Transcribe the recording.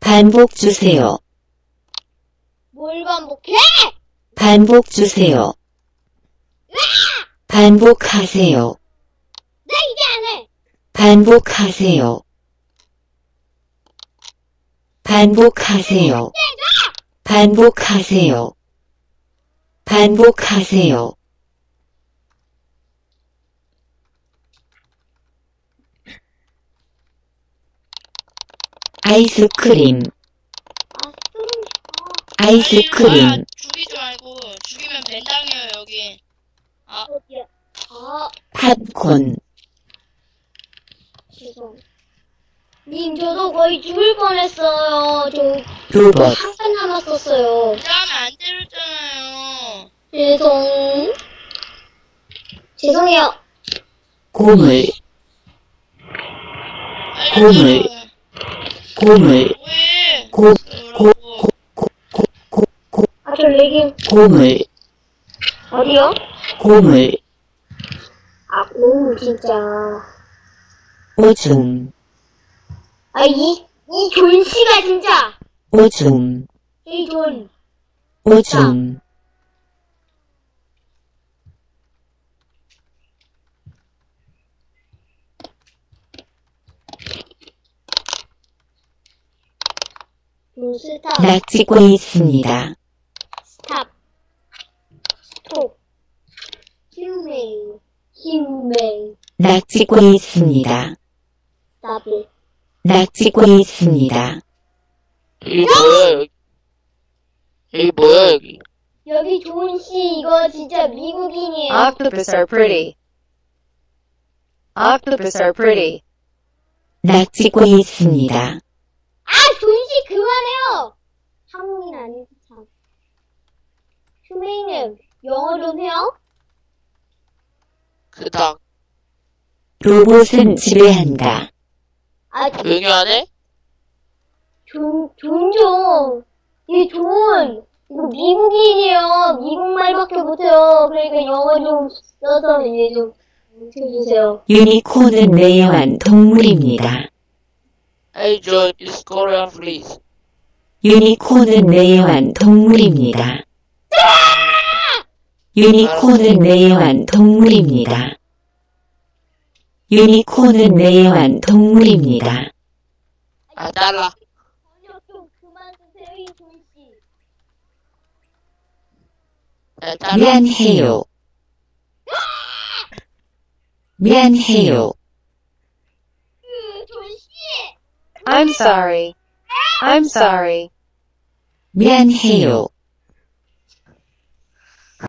반복 주세요. 뭘 반복해? 반복 주세요. 반복하세요. 나 이제 안 해! 반복하세요. 반복하세요. 반복하세요. 반복하세요. 아이스크림, 아, 아이스크림, 아, 죽이지 말고 죽이면 벤당이에요 여기. 아 어디야? 아, 팝콘, 죄송. 님, 저도 거의 죽을 뻔했어요. 저, 로봇, 한칸 남았었어요. 다음에 안 때렸잖아요. 죄송. 죄송해요. 고물, 고물. 고물, 왜? 고, 고, 그러고. 아, 저 레깅, 고물, 어디요? 고물, 아, 오, 진짜. 오줌, 아, 이, 이 존씨가 진짜. 오줌, 이 존. 오줌, 존 스탑. 낙지고 있습니다. 스탑. 스톱. 휴메인. 휴메인. 낙지고 있습니다. 스탑. 낙지고 있습니다. 이 뭐야 여기? 이 뭐야 여기? 여기 존씨, 이거 진짜 미국인이에요. Octopus are pretty. Octopus are pretty. 낙지고 있습니다. 아, 존씨 그만해요! 한국인 아니고 참. 휴메인은 영어 좀 해요? 그닥 로봇은 지배한다. 아, 조용히 하네? 존, 존 좀. 이 존. 이거 미국인이에요. 미국말밖에 못해요. 그러니까 영어 좀 써서 이제 좀 해주세요. 유니콘은 rare한 동물입니다. Hey John, is Korean please. 유니콘은 rare한 동물입니다. 유니콘은 rare한 동물입니다. 유니콘은 rare한 동물입니다. 아 잘라. 번역 좀 그만 주세요, 이 존씨. 아 잘라. 미안해요. 미안해요. 그! I'm sorry. I'm sorry. 미안해요.